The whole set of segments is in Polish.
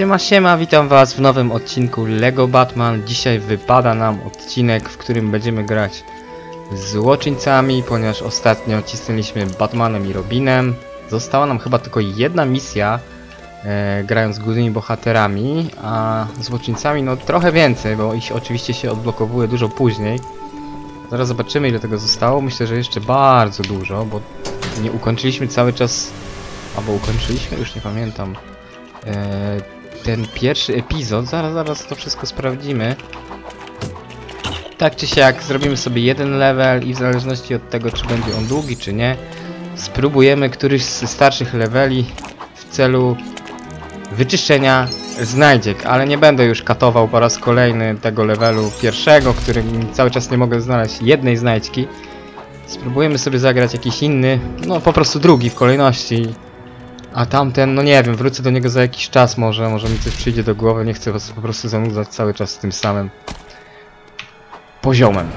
Siema, siema, witam was w nowym odcinku LEGO Batman. Dzisiaj wypada nam odcinek, w którym będziemy grać z złoczyńcami, ponieważ ostatnio cisnęliśmy Batmanem i Robinem. Została nam chyba tylko jedna misja, e, grając z głównymi bohaterami, a złoczyńcami no trochę więcej, bo ich oczywiście się odblokowuje dużo później. Zaraz zobaczymy ile tego zostało, myślę, że jeszcze bardzo dużo, bo nie ukończyliśmy cały czas, albo ukończyliśmy, już nie pamiętam. E, ten pierwszy epizod, zaraz, zaraz to wszystko sprawdzimy. Tak czy siak, zrobimy sobie jeden level i w zależności od tego, czy będzie on długi, czy nie, spróbujemy któryś z starszych leveli w celu wyczyszczenia znajdziek, ale nie będę już katował po raz kolejny tego levelu pierwszego, którym cały czas nie mogę znaleźć jednej znajdźki. Spróbujemy sobie zagrać jakiś inny, no po prostu drugi w kolejności. A tamten, no nie wiem, wrócę do niego za jakiś czas może, może mi coś przyjdzie do głowy, nie chcę was po prostu zanudzać cały czas z tym samym poziomem.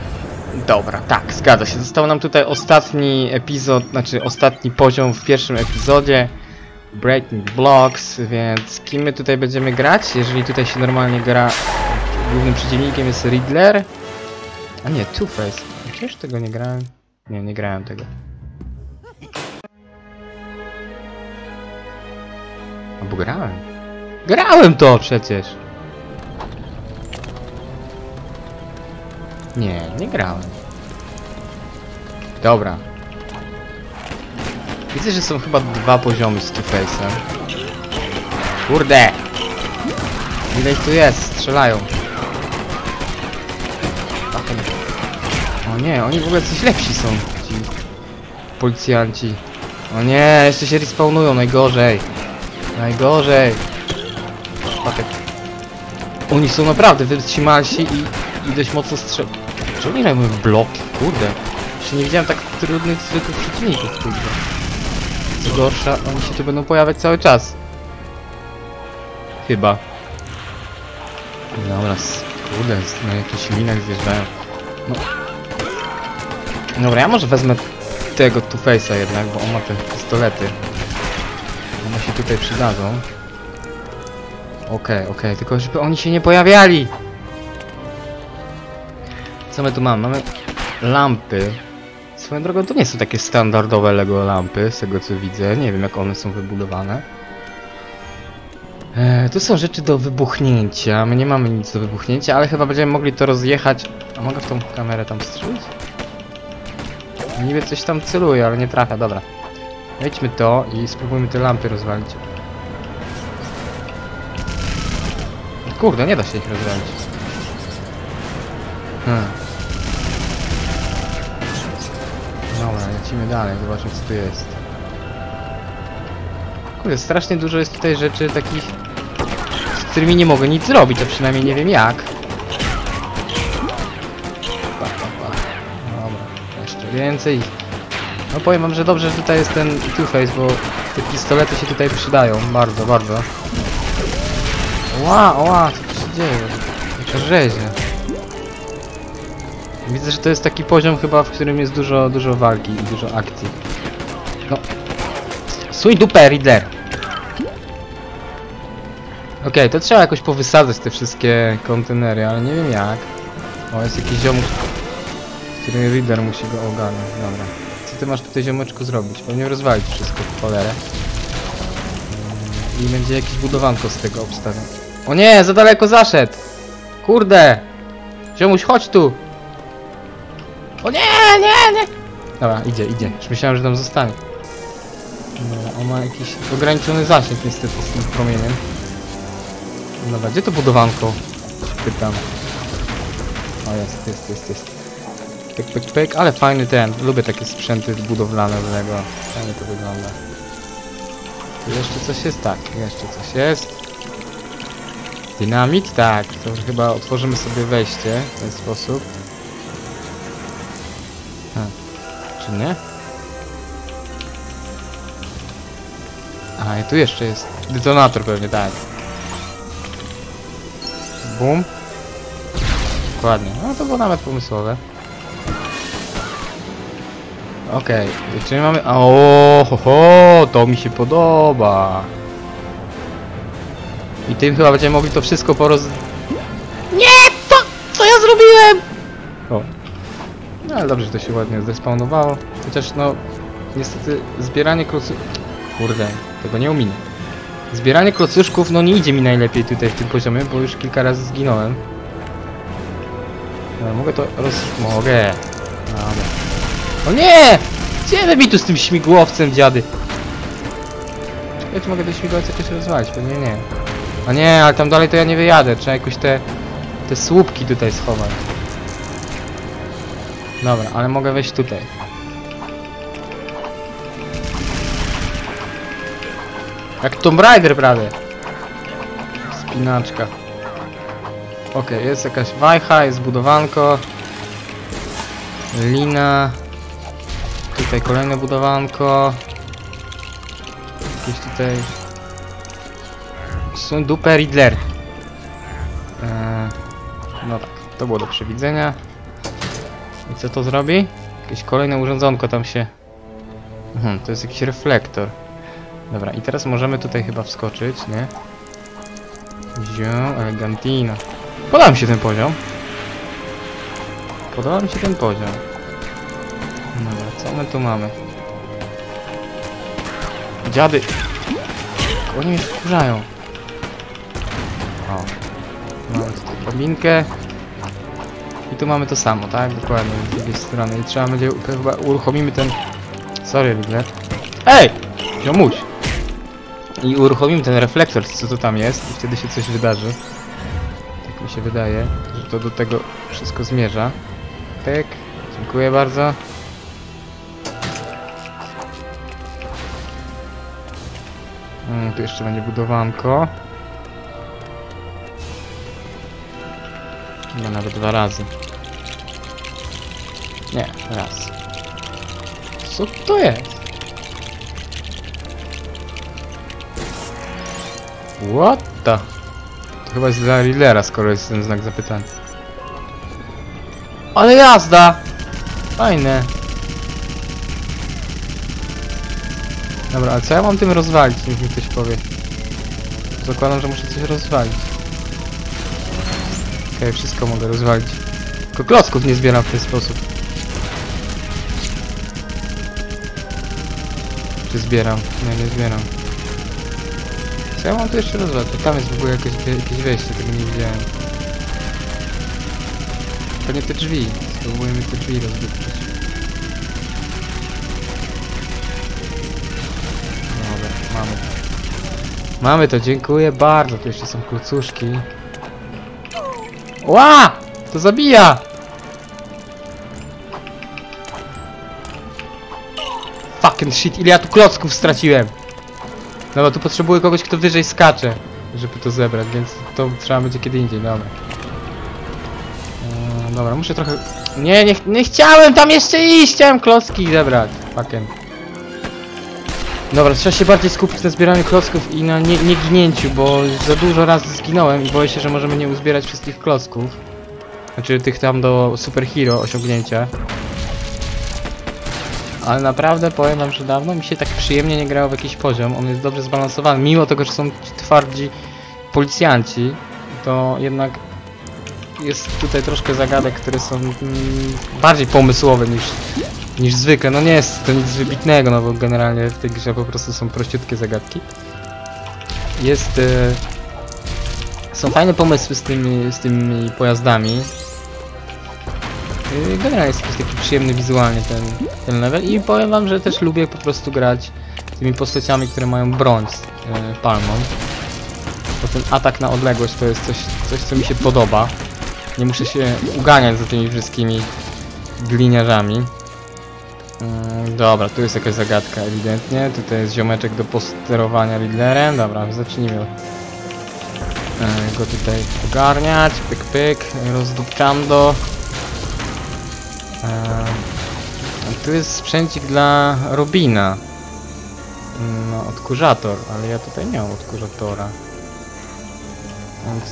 Dobra, tak, zgadza się. Został nam tutaj ostatni epizod, znaczy ostatni poziom w pierwszym epizodzie. Breaking Blocks, więc kim my tutaj będziemy grać? Jeżeli tutaj się normalnie gra, głównym przeciwnikiem jest Riddler. A nie, Two-Face. Przecież tego nie grałem. Nie, nie grałem tego. Albo grałem. Grałem to przecież! Nie, nie grałem. Dobra. Widzę, że są chyba dwa poziomy z Two-Face'em. Kurde! Ile tu jest? Strzelają. O nie, oni w ogóle coś lepsi są, ci policjanci. O nie, jeszcze się respawnują, najgorzej. Najgorzej. Patek. Oni są naprawdę wytrzymalsi i, i dość mocno strzel... Czy oni mają bloki? Kurde. Jeszcze nie widziałem tak trudnych, zwykłych przeciwników, kurde. Co gorsza, oni się tu będą pojawiać cały czas. Chyba. Dobra, kurde, na jakichś minach zjeżdżają. No. Dobra, ja może wezmę tego Two-Face'a jednak, bo on ma te pistolety. Się tutaj przydadzą. Okej, okej, tylko żeby oni się nie pojawiali! Co my tu mamy? Mamy lampy. Swoją drogą to nie są takie standardowe Lego lampy, z tego co widzę. Nie wiem jak one są wybudowane. Eee, tu są rzeczy do wybuchnięcia. My nie mamy nic do wybuchnięcia, ale chyba będziemy mogli to rozjechać. A mogę w tą kamerę tam strzelić? Niby coś tam celuje, ale nie trafia, dobra. Wejdźmy to i spróbujmy te lampy rozwalić. Kurde, nie da się ich rozwalić. Hmm. Dobra, lecimy dalej, zobaczmy co tu jest. Kurde, strasznie dużo jest tutaj rzeczy takich, z którymi nie mogę nic zrobić, a przynajmniej nie wiem jak. Pa, pa, pa. Dobra, jeszcze więcej. No powiem wam, że dobrze, że tutaj jest ten Two-Face, bo te pistolety się tutaj przydają. Bardzo, bardzo. Ła, ła, co tu się dzieje? Jaka rzeźnia. Widzę, że to jest taki poziom chyba, w którym jest dużo, dużo walki i dużo akcji. No. Suj dupę, Riddler! Okej, to trzeba jakoś powysadzać te wszystkie kontenery, ale nie wiem jak. O, jest jakiś ziomuś, który Riddler musi go ogarnąć. Dobra. Co ty masz tutaj ziomeczku zrobić? Pewnie rozwalić wszystko w cholerę. I będzie jakieś budowanko z tego obstawione. O nie, za daleko zaszedł! Kurde! Ziomuś, chodź tu! O nie, nie, nie! Dobra, idzie, idzie. Już myślałem, że tam zostanie. Dobra, on ma jakiś ograniczony zasięg niestety z tym promieniem. Dobra, gdzie to budowanko? Pytam. O, jest, jest, jest, jest. Pyk, pyk, pyk, ale fajny ten. Lubię takie sprzęty budowlane w Lego. Fajnie to wygląda. Tu jeszcze coś jest? Tak, jeszcze coś jest. Dynamit? Tak, to chyba otworzymy sobie wejście w ten sposób. Czy nie? A, i tu jeszcze jest. Detonator pewnie, tak. Bum. Dokładnie. No to było nawet pomysłowe. Okej, jeszcze nie mamy... O, ho, ho, to mi się podoba. I tym chyba będziemy mogli to wszystko poroz... Nie! To... Co ja zrobiłem? O. No ale dobrze, że to się ładnie zdespawnowało. Chociaż no... Niestety zbieranie klocu... Kurde, tego nie ominę. Zbieranie klocuszków, no nie idzie mi najlepiej tutaj w tym poziomie, bo już kilka razy zginąłem. No, mogę to roz... Mogę. O nie! Gdzie mi tu z tym śmigłowcem, dziady? Ja czy mogę do śmigłowca jakoś rozwalić? Pewnie nie. A nie, ale tam dalej to ja nie wyjadę. Trzeba jakoś te... te słupki tutaj schować. Dobra, ale mogę wejść tutaj. Jak Tomb Raider prawie. Spinaczka. Okej, jest jakaś wajcha, jest budowanko. Lina. Tutaj kolejne budowanko. Jakieś tutaj... Są dupę Riddler. Eee, no tak, to było do przewidzenia. I co to zrobi? Jakieś kolejne urządzonko tam się... Mhm, to jest jakiś reflektor. Dobra, i teraz możemy tutaj chyba wskoczyć, nie? Ziom, elegantina. Podoba mi się ten poziom. Podoba mi się ten poziom. Dobra, co my tu mamy? Dziady! Oni mnie wkurzają. O. Mamy tutaj drabinkę. I tu mamy to samo, tak? Dokładnie, z drugiej strony. I trzeba będzie, chyba uruchomimy ten... Sorry, Lidle. Ej! Ziomuś! I uruchomimy ten reflektor, co to tam jest i wtedy się coś wydarzy. Tak mi się wydaje, że to do tego wszystko zmierza. Tak, dziękuję bardzo. Tu jeszcze będzie budowanko. No nawet dwa razy. Nie, raz. Co to jest? What the? To chyba jest dla Rillera, skoro jest ten znak zapytania. Ale jazda! Fajne. Dobra, ale co ja mam tym rozwalić, niech mi ktoś powie. Zakładam, że muszę coś rozwalić. Okej, wszystko mogę rozwalić. Tylko klocków nie zbieram w ten sposób. Czy zbieram? Nie, nie zbieram. Co ja mam tu jeszcze rozwalić? Tam jest w ogóle jakieś, jakieś wejście, tego nie widziałem. Pewnie te drzwi. Spróbujemy te drzwi rozdupczyć. Mamy to, dziękuję bardzo. Tu jeszcze są klucuszki. Ła! To zabija! Fucking shit, ile ja tu klocków straciłem! Dobra, tu potrzebuję kogoś, kto wyżej skacze, żeby to zebrać, więc to trzeba będzie kiedy indziej, dobra. Eee, dobra, muszę trochę... Nie, nie, ch- nie chciałem tam jeszcze iść, chciałem klocki zebrać. Fucking. Dobra, trzeba się bardziej skupić na zbieraniu klocków i na nie, nie ginięciu, bo za dużo razy zginąłem i boję się, że możemy nie uzbierać wszystkich klocków. Znaczy tych tam do Super Hero osiągnięcia. Ale naprawdę powiem wam, że dawno mi się tak przyjemnie nie grało w jakiś poziom. On jest dobrze zbalansowany. Mimo tego, że są twardzi policjanci, to jednak jest tutaj troszkę zagadek, które są mm, bardziej pomysłowe niż, niż zwykle. No nie jest to nic wybitnego, no bo generalnie w tej grze po prostu są prościutkie zagadki. Jest... E, są fajne pomysły z tymi, z tymi pojazdami. Yy, Generalnie jest jakiś taki przyjemny wizualnie ten, ten level i powiem wam, że też lubię po prostu grać tymi postaciami, które mają broń z yy, palmą. Bo ten atak na odległość to jest coś, coś co mi się podoba. Nie muszę się uganiać za tymi wszystkimi gliniarzami. Yy, dobra, tu jest jakaś zagadka ewidentnie. Tutaj jest ziomeczek do posterowania Riddlerem. Dobra, zacznijmy yy, go tutaj ogarniać. Pyk, pyk. Rozdupczando. Eee, tu jest sprzęcik dla Robina. No, odkurzator, ale ja tutaj nie mam odkurzatora. Więc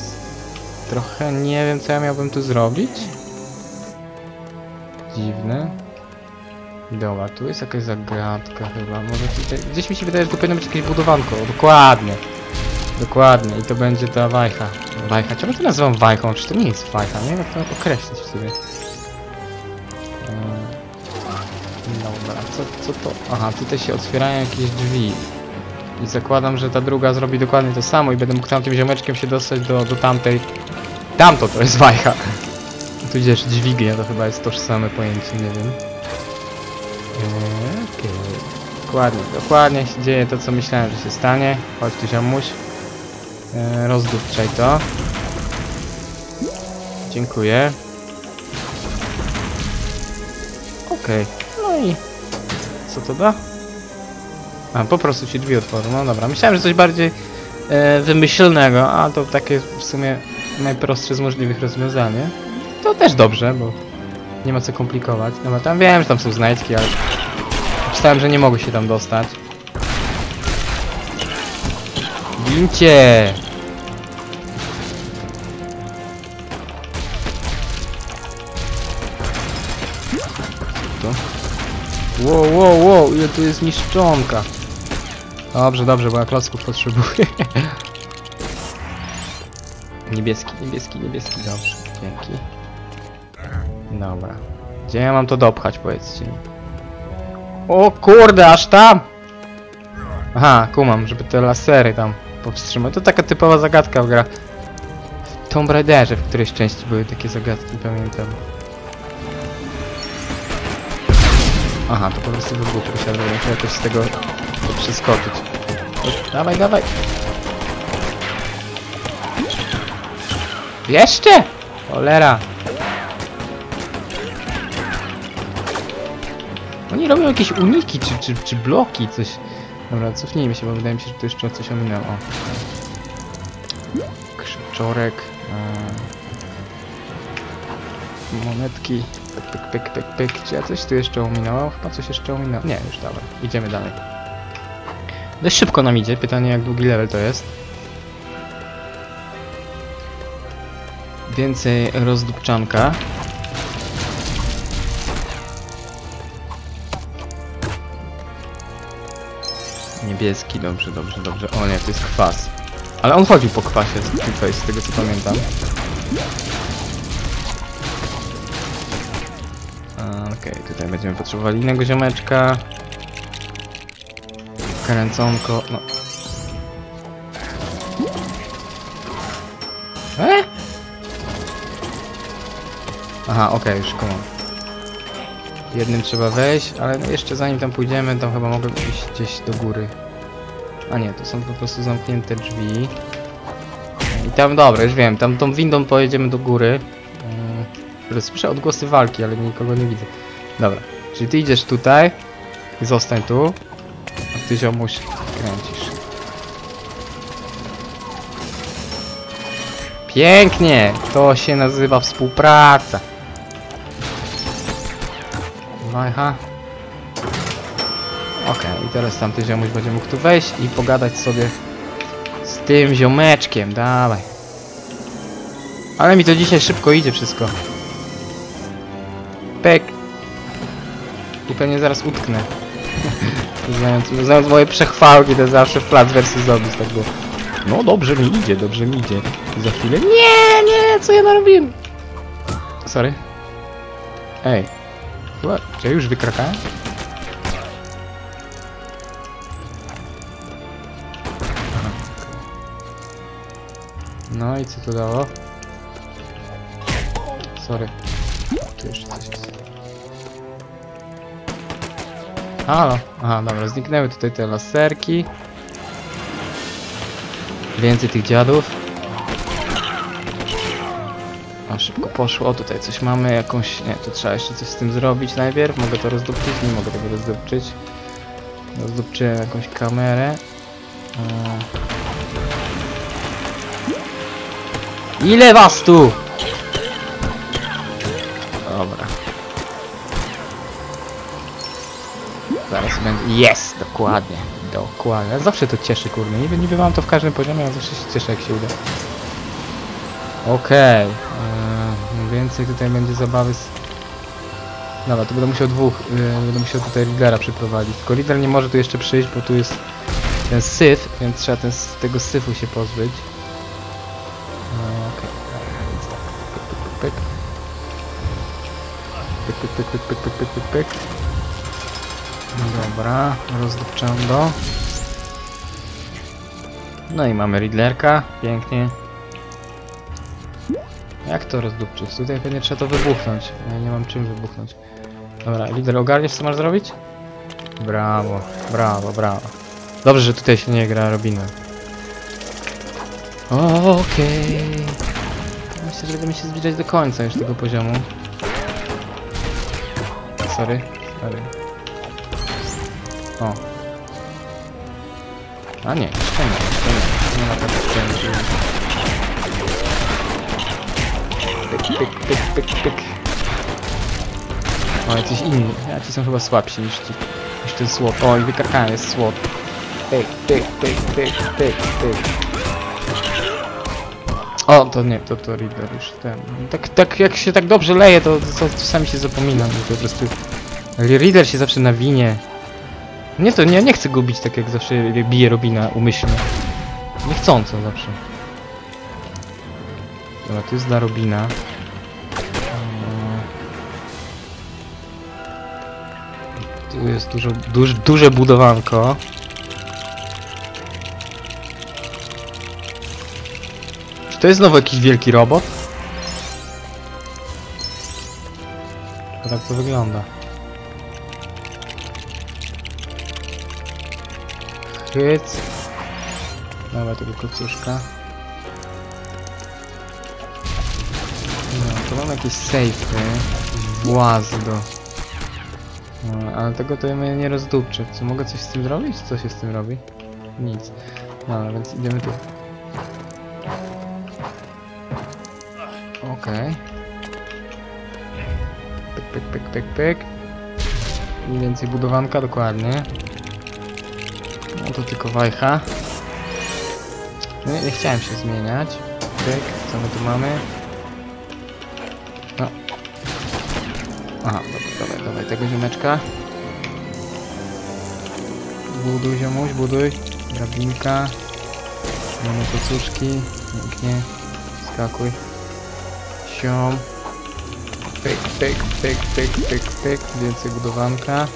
trochę nie wiem, co ja miałbym tu zrobić. Dziwne. Dobra, tu jest jakaś zagadka chyba. Może tutaj... Gdzieś mi się wydaje, że tu powinno być jakieś budowanko. Dokładnie. Dokładnie, i to będzie ta wajcha. Wajcha, czemu to nazywam wajchą? Czy to nie jest wajcha? Nie wiem jak to określić w sobie. Eee, Dobra, co, co to? Aha, tutaj się otwierają jakieś drzwi. I zakładam, że ta druga zrobi dokładnie to samo i będę mógł tamtym ziomeczkiem się dostać do, do tamtej. Tamto to jest wajcha. Tu idziesz dźwignia, to chyba jest tożsame pojęcie, nie wiem. Okej. Dokładnie, dokładnie się dzieje to, co myślałem, że się stanie. Chodź tu ziomuś. Eee, rozdupczaj to. Dziękuję. Okej, no i co to da? A, po prostu ci drzwi otworzą. No dobra, myślałem, że coś bardziej e, wymyślnego, a to takie w sumie najprostsze z możliwych rozwiązań. nie? To też dobrze, bo nie ma co komplikować. Dobra, tam wiem, że tam są znajdźki, ale myślałem, że nie mogę się tam dostać. Gincie! Wow, wow, wow, ile tu jest niszczonka. Dobrze, dobrze, bo ja klocków potrzebuję. niebieski, niebieski, niebieski, dobrze, dzięki. Dobra. Gdzie ja mam to dopchać, powiedzcie mi? O kurde, aż tam! Aha, kumam, żeby te lasery tam powstrzymać. To taka typowa zagadka w gra. W Tomb Raiderze w którejś części były takie zagadki, pamiętam. Aha, to po prostu góry posiadłem, muszę jakoś z tego to przeskoczyć. Dawaj, dawaj! Jeszcze! Cholera! Oni robią jakieś uniki, czy, czy, czy bloki, coś. Dobra, cofnijmy się, bo wydaje mi się, że tu jeszcze coś ominęło. O. Krzaczorek. E... Monetki. Pyk, pyk, pyk, pyk. Czy ja coś tu jeszcze ominęło? Chyba coś jeszcze ominęło. Nie, już dobra. Idziemy dalej. Dość szybko nam idzie. Pytanie, jak długi level to jest. Więcej rozdupczanka. Niebieski, dobrze, dobrze, dobrze. O nie, to jest kwas. Ale on chodził po kwasie tutaj, z tego co pamiętam. Okej, tutaj będziemy potrzebowali innego ziomeczka. Kręconko, no. E? Aha, okej, już kumam. Jednym trzeba wejść, ale no jeszcze zanim tam pójdziemy, to chyba mogę iść gdzieś do góry. A nie, to są po prostu zamknięte drzwi. I tam, dobra, już wiem, tam tą windą pojedziemy do góry. Yy, Słyszę odgłosy walki, ale nikogo nie widzę. Dobra, czyli ty idziesz tutaj, zostań tu, a ty ziomuś kręcisz. Pięknie! To się nazywa współpraca. Wajcha. Okej, i teraz tamty ziomuś będzie mógł tu wejść i pogadać sobie z tym ziomeczkiem, dawaj. Ale mi to dzisiaj szybko idzie wszystko. Pek. I pewnie zaraz utknę. znając, znając moje przechwałki, to zawsze w plac versus zombies tak było. No dobrze mi idzie, dobrze mi idzie. I za chwilę, nie, nie, co ja narobiłem? Sorry. Ej. Chyba, czy ja już wykrakałem? No i co to dało? Sorry. Tu jeszcze coś jest. Halo. Aha, dobra, zniknęły tutaj te laserki. Więcej tych dziadów. A szybko poszło. O, tutaj coś mamy, jakąś... Nie, to trzeba jeszcze coś z tym zrobić najpierw. Mogę to rozdupczyć? Nie mogę tego rozdupczyć. Rozdupczyłem jakąś kamerę. Eee. Ile was tu? Dobra. Zaraz będzie... Jest! Dokładnie. Dokładnie. Zawsze to cieszy, kurde. Niby, niby mam to w każdym poziomie, ale zawsze się cieszę, jak się uda. Okej. eee, Więcej tutaj będzie zabawy z... Dobra, to będę musiał dwóch... Yy, będę musiał tutaj lidera przyprowadzić. Tylko lider nie może tu jeszcze przyjść, bo tu jest ten syf, więc trzeba ten, tego syfu się pozbyć. pyk, pyk, pyk, pyk, pyk, pyk, pyk, pyk. No. No i mamy Riddlerka, pięknie. Jak to rozdupczyć? Tutaj pewnie trzeba to wybuchnąć. Ja nie mam czym wybuchnąć. Dobra, Riddler, ogarniesz co masz zrobić? Brawo, brawo, brawo. Dobrze, że tutaj się nie gra Robinem. Okej. Okay. Myślę, że będziemy się zbliżać do końca już tego poziomu. Sorry, sorry. O. A nie, jeszcze nie, jeszcze nie. Nie ma tak skrętu. Pyk, pyk, pyk, pyk, pyk. O, jacyś inni. Ja ci są chyba słabsi niż ci. Niż ten słod. O, i wykarkałem, jest słod. Pyk, pyk, pyk, pyk, pyk, pyk. O, to nie, to to Reader już ten. Tak, tak jak się tak dobrze leje, to, to, to czasami się zapominam, że po prostu... Reader się zawsze nawinie. Nie to, nie, nie chcę gubić tak jak zawsze bije Robina umyślnie. Niechcąco zawsze. Dobra, tu jest dla Robina. Eee, Tu jest dużo, duż, duże budowanko. Czy to jest znowu jakiś wielki robot? Tak to wygląda. Hyc. Dawaj tego kocuszka. No, to mam jakieś safety. Włazy do... No, ale tego to ja nie rozdupczę. Co, mogę coś z tym zrobić? Co się z tym robi? Nic. No, więc idziemy tu. Okej. Pyk, pyk, pyk, pyk, pyk. Mniej więcej budowanka, dokładnie. To tylko wajcha. Nie, nie chciałem się zmieniać. Pyk, co my tu mamy? No. Aha, dobra, dawaj, dawaj tego ziomeczka. Buduj ziomuś, buduj. Drabinka. Mamy kocuszki. Pięknie. Skakuj. Siom. Pyk, pyk, pyk, pyk, pyk, pyk. Więcej budowanka.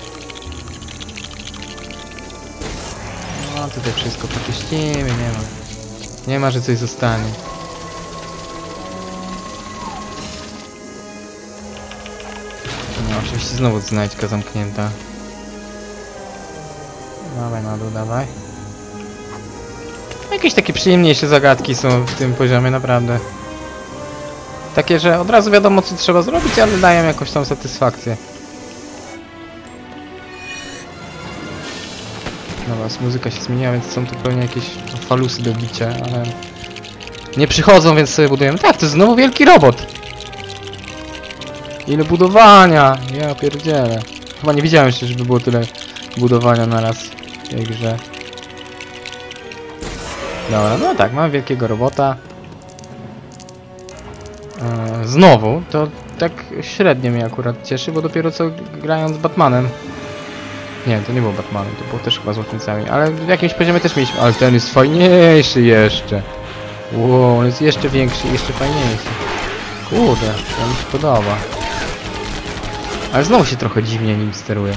Tutaj wszystko poczyścimy, nie ma. Nie ma, że coś zostanie. No oczywiście znowu znajdźka zamknięta. Dawaj na dół, dawaj. Jakieś takie przyjemniejsze zagadki są w tym poziomie, naprawdę. Takie, że od razu wiadomo co trzeba zrobić, ale dają jakąś tam satysfakcję. Dobra, muzyka się zmieniła, więc są tu pewnie jakieś falusy do bicia, ale... Nie przychodzą, więc sobie budujemy. Tak, to jest znowu wielki robot! Ile budowania! Ja pierdzielę. Chyba nie widziałem jeszcze, żeby było tyle budowania na raz w tej grze. Dobra, no tak, mam wielkiego robota. Eee, znowu, to tak średnio mnie akurat cieszy, bo dopiero co grając z Batmanem nie, to nie był Batman, to było też chyba z Łotnicami, ale w jakimś poziomie też mieliśmy, ale ten jest fajniejszy jeszcze. Wow, on jest jeszcze większy, jeszcze fajniejszy. Kurde, to mi się podoba. Ale znowu się trochę dziwnie nim steruje.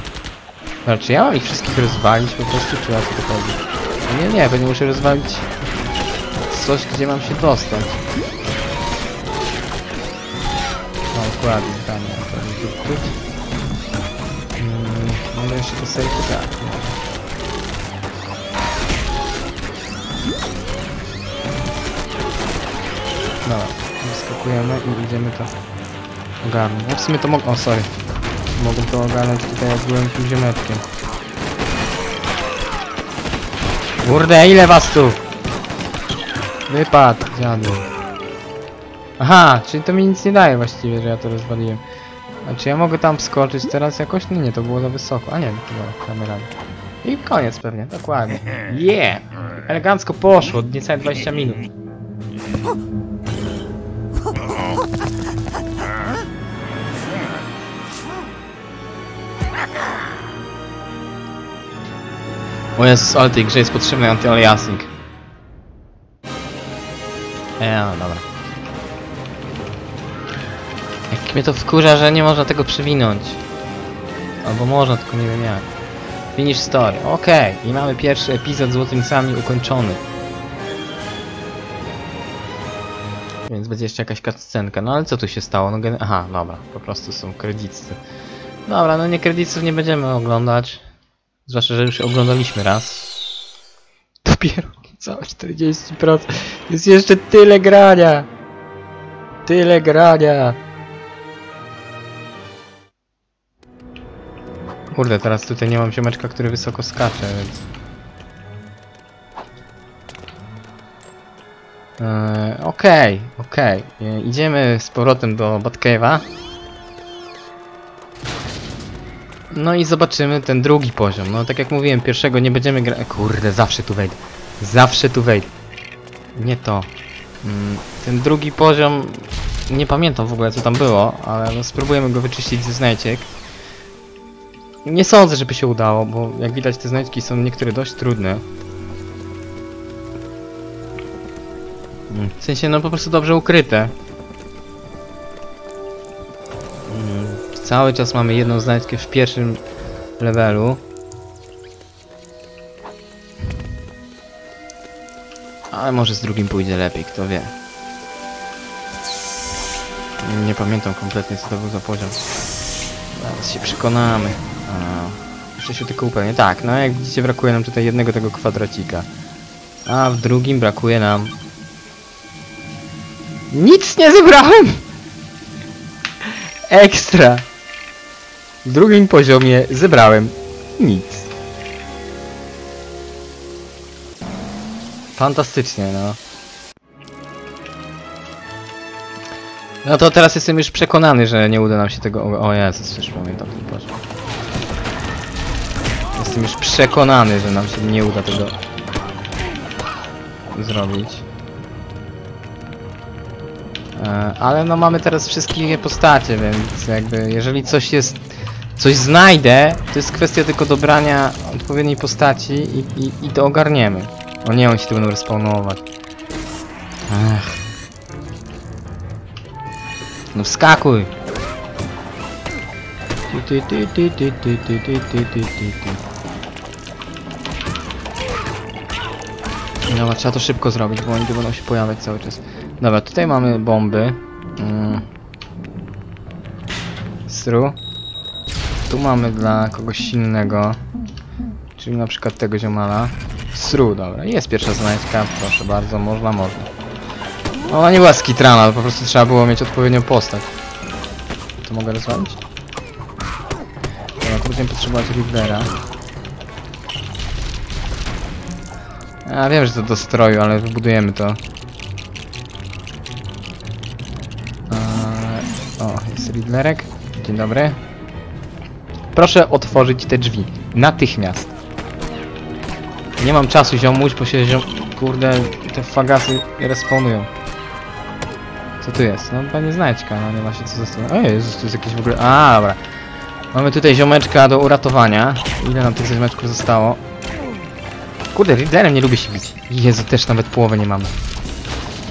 Znaczy, czy ja mam ich wszystkich rozwalić po prostu, czy ja to chodzi? Nie, nie, pewnie muszę rozwalić coś, gdzie mam się dostać. No, dokładnie, tam, ja to tu. Może jeszcze to sobie tak. Dobra, wyskakujemy i idziemy to ogarnąć. Ja w sumie to mogę... O, sorry. Mogę to ogarnąć tutaj jak byłem tym ziomeczkiem. Kurde, ile was tu? Wypad, dziadu. Aha, czyli to mi nic nie daje właściwie, że ja to rozwaliłem. A czy ja mogę tam wskoczyć teraz jakoś? No nie, to było za wysoko. A nie, to było damy radę. I koniec pewnie, dokładnie. Yeah! Elegancko poszło, niecałe 20 minut. O Jezus, ale tej grze jest potrzebny anty-aliasing. E, no dobra. Mnie to wkurza, że nie można tego przewinąć. Albo można, tylko nie wiem jak. Finish story. Okej, i mamy pierwszy epizod z Łotyńcami ukończony. Więc będzie jeszcze jakaś cutscenka. No ale co tu się stało? No Aha, dobra, po prostu są kredycy. Dobra, no nie kredytów nie będziemy oglądać. Zwłaszcza, że już oglądaliśmy raz. Dopiero całe 40%. Jest jeszcze tyle grania! Tyle grania! Kurde, teraz tutaj nie mam ziomeczka, który wysoko skacze, więc... Eee, Okej, okej. E, Idziemy z powrotem do Batcave'a. No i zobaczymy ten drugi poziom. No tak jak mówiłem, pierwszego nie będziemy. Kurde, zawsze tu wejdę. Zawsze tu wejdę. Nie to. Mm, Ten drugi poziom... Nie pamiętam w ogóle co tam było, ale no spróbujemy go wyczyścić ze znajciek. Nie sądzę, żeby się udało, bo jak widać te znajdźki są niektóre dość trudne. W sensie, no po prostu dobrze ukryte. Mm, Cały czas mamy jedną znajdźkę w pierwszym levelu. Ale może z drugim pójdzie lepiej, kto wie. Nie pamiętam kompletnie co to był za poziom. Zaraz się przekonamy. Muszę się tylko upewnić. Tak, no jak widzicie brakuje nam tutaj jednego tego kwadracika. A w drugim brakuje nam... Nic nie zebrałem! Ekstra! W drugim poziomie zebrałem nic. Fantastycznie, no. No to teraz jestem już przekonany, że nie uda nam się tego... O, o Jezus, już pamiętam ten poziom. Jestem już przekonany, że nam się nie uda tego zrobić. E, Ale no mamy teraz wszystkie postacie, więc jakby jeżeli coś jest... Coś znajdę, to jest kwestia tylko dobrania odpowiedniej postaci i, i, i to ogarniemy. O nie, oni się tu będą respawnować. Ech. No wskakuj! Ty, ty, ty, ty, ty, ty, ty, ty, ty, ty, ty. Dobra, trzeba to szybko zrobić, bo oni tu będą się pojawiać cały czas. Dobra, tutaj mamy bomby. Mm. Sru. Tu mamy dla kogoś silnego. Czyli na przykład tego ziomala. Sru, dobra. Jest pierwsza znajdźka, proszę bardzo, można, można. Ona nie była skitrana, po prostu trzeba było mieć odpowiednią postać. To mogę rozwalić? Dobra, to będziemy potrzebować Riddlera. Ja wiem, że to do stroju, ale wybudujemy to. Eee, o, jest Riddlerek. Dzień dobry. Proszę otworzyć te drzwi. Natychmiast. Nie mam czasu ziomuć, bo się ziom... Kurde, te fagasy respawnują. Co tu jest? No pewnie znajdźka, no nie ma się co zastanowić. O Jezus, tu jest jakiś w ogóle... A, dobra. Mamy tutaj ziomeczka do uratowania. Ile nam tych ziomeczków zostało? Kurde, Riddlerem nie lubię się bić. Jezu, też nawet połowę nie mamy.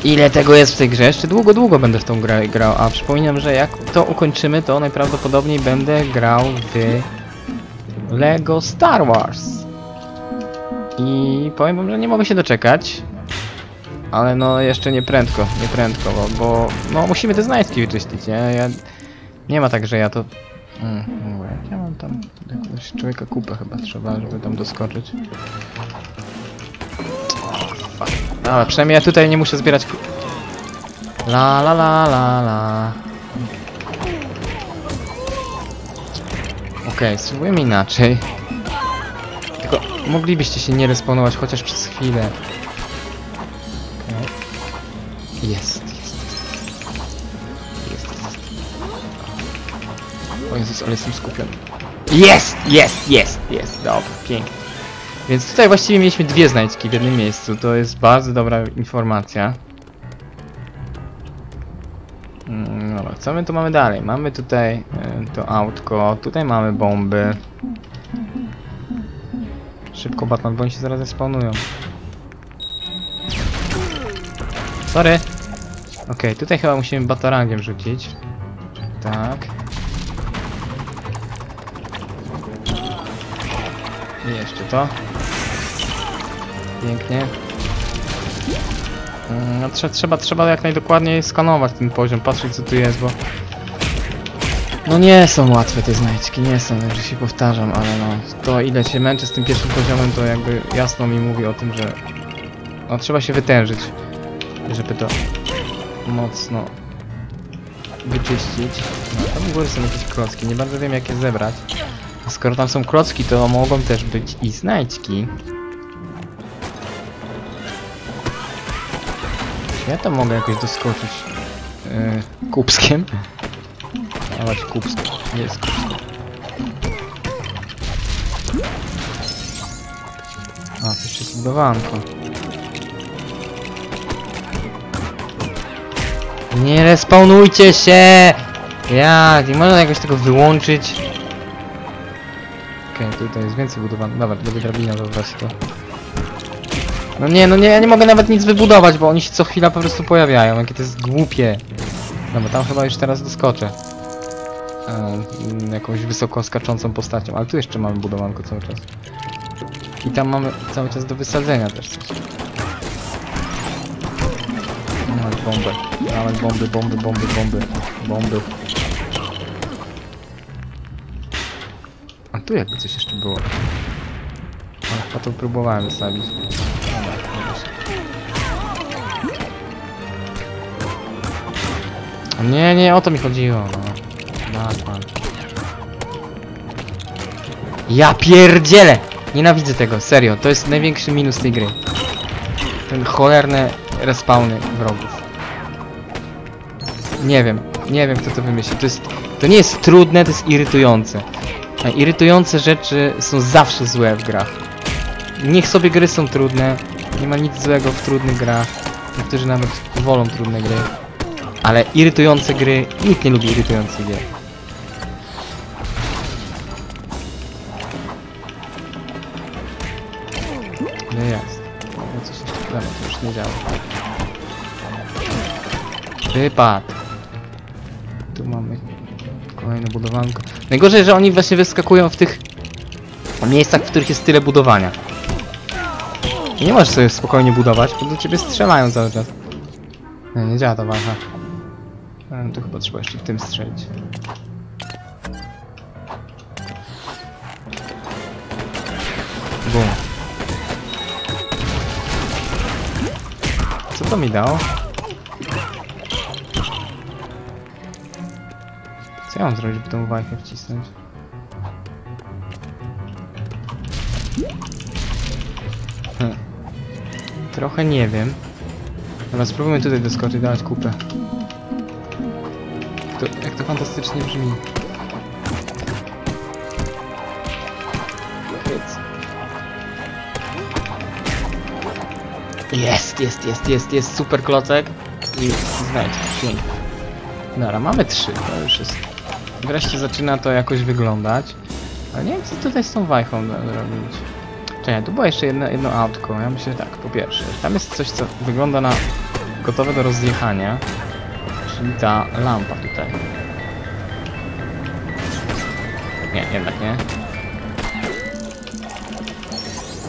Ile tego jest w tej grze? Jeszcze długo, długo będę w tą grę grał, a przypominam, że jak to ukończymy, to najprawdopodobniej będę grał w LEGO Star Wars. I powiem wam, że nie mogę się doczekać. Ale no jeszcze nie prędko, nie prędko, bo, bo no musimy te znajdźki wyczyścić, nie? Ja, nie ma tak, że ja to... Mm, jak ja mam tam jakiegoś człowieka kupę chyba trzeba, żeby tam doskoczyć. Ale przynajmniej ja tutaj nie muszę zbierać. La la la la la. Okej, spróbujemy inaczej. Tylko moglibyście się nie respawnować chociaż przez chwilę. Jest, Jezus, ale jestem skupiony. Jest, jest, jest, jest. Dobra, pięknie. Więc tutaj właściwie mieliśmy dwie znajdźki w jednym miejscu. To jest bardzo dobra informacja. Mm, Dobra, co my tu mamy dalej? Mamy tutaj e, to autko, tutaj mamy bomby. Szybko Batman, bo oni się zaraz spawnują. Sorry. Okej, tutaj chyba musimy batarangiem rzucić. Tak. I jeszcze to. Pięknie. Mm, No, trze trzeba, trzeba jak najdokładniej skanować ten poziom, patrzeć co tu jest, bo... No nie są łatwe te znajdźki, nie są, także się powtarzam, ale no... To ile się męczę z tym pierwszym poziomem, to jakby jasno mi mówi o tym, że... No trzeba się wytężyć, żeby to mocno wyczyścić. No, tam u góry są jakieś klocki, nie bardzo wiem jak je zebrać. A skoro tam są klocki, to mogą też być i znajdźki. Ja tam mogę jakoś doskoczyć yy, kubskiem. Dawać kubsko. Nie jest kubsko. A, to jeszcze jest budowanko. Nie respawnujcie się! Jak? Nie można jakoś tego wyłączyć? Okej, tutaj jest więcej budowanych. Dobra, będzie drabina po prostu. No nie, no nie, ja nie mogę nawet nic wybudować, bo oni się co chwila po prostu pojawiają. Jakie to jest głupie. Dobra, tam chyba już teraz doskoczę. E, jakąś wysoko skaczącą postacią, ale tu jeszcze mamy budowanko cały czas. I tam mamy cały czas do wysadzenia też coś. Nawet bombę. Nawet bomby, bomby, bomby, bomby. Bomby. A tu jakby coś jeszcze było. Ale chyba to próbowałem wystawić. Nie, nie, o to mi chodziło, no. Batman. Ja pierdzielę! Nienawidzę tego, serio, to jest największy minus tej gry. Ten cholerne respawny wrogów. Nie wiem, nie wiem kto to wymyślił. To jest, to nie jest trudne, to jest irytujące. A irytujące rzeczy są zawsze złe w grach. Niech sobie gry są trudne, nie ma nic złego w trudnych grach. Niektórzy nawet wolą trudne gry. Ale irytujące gry, nikt nie lubi irytujących gier. No jest. No coś jeszcze dobra, to już nie działa. Wypad. Tu mamy kolejne budowanko. Najgorzej, że oni właśnie wyskakują w tych miejscach, w których jest tyle budowania. I nie możesz sobie spokojnie budować, bo do ciebie strzelają cały czas. Nie, nie działa ta waha. E, Tu chyba trzeba jeszcze tym strzelić. Bum. Co to mi dało? Co ja mam zrobić, by tą wajchę wcisnąć? Hm. Trochę nie wiem. Dobra, spróbujmy tutaj doskoczyć, dawać kupę. To, jak to fantastycznie brzmi. Jest, jest, jest, jest, jest, super klocek. I znajdź, pięknie. Dobra, mamy trzy, to już jest... Wreszcie zaczyna to jakoś wyglądać. Ale nie wiem, co tutaj z tą wajchą zrobić. Czekaj, tu było jeszcze jedno, jedno autko. Ja myślę tak, po pierwsze, tam jest coś, co wygląda na gotowe do rozjechania. Czyli ta lampa tutaj. Nie, jednak nie.